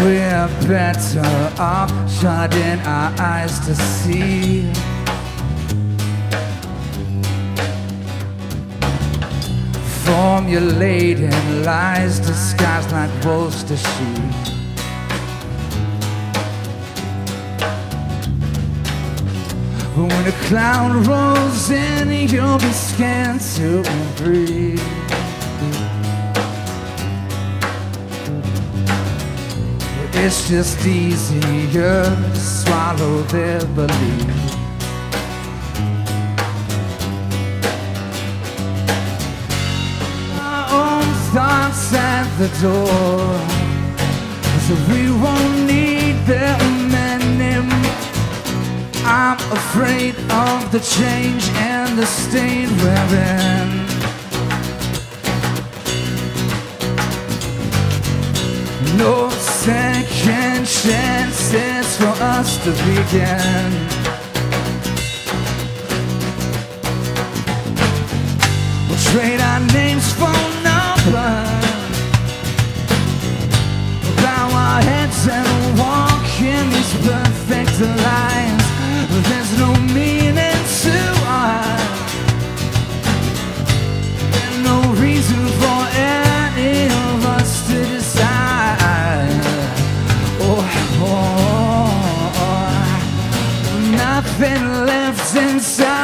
we're better off shutting our eyes to see. Formulating lies disguised like wolves to sheep. When a cloud rolls in, you'll be scared to breathe. It's just easier to swallow their belief. Our own thoughts at the door, so we won't need them anymore. I'm afraid of the change and the state we're in. No second chances for us to begin. We'll trade our names for numbers. Nothing left inside.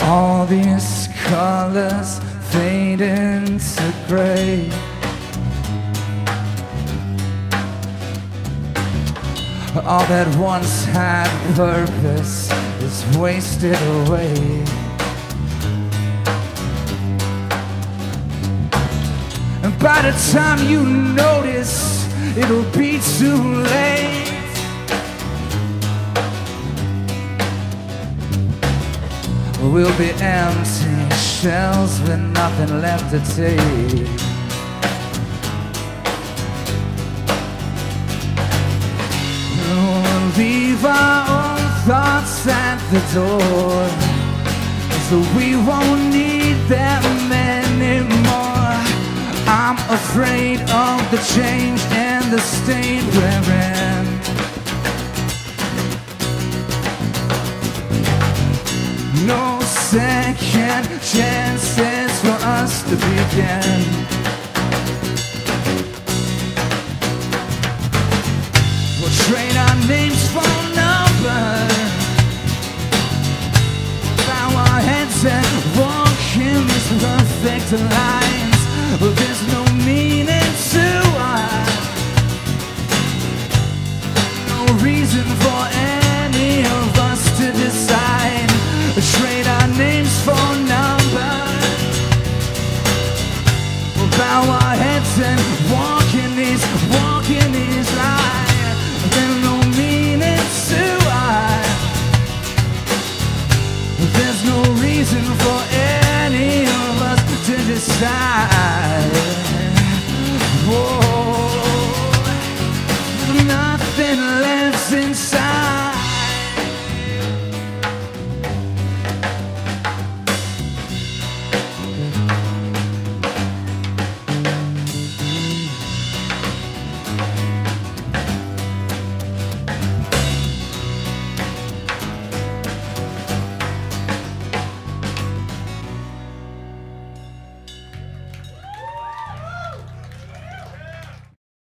All these colors fade into gray. All that once had purpose is wasted away. And by the time you notice, it'll be too late. We'll be empty shells with nothing left to take. Leave our own thoughts at the door, so we won't need them anymore. I'm afraid of the change and the state we're in. No second chances for us to begin. the lines But there's no meaning to it. No reason for die. Oh, nothing lives inside.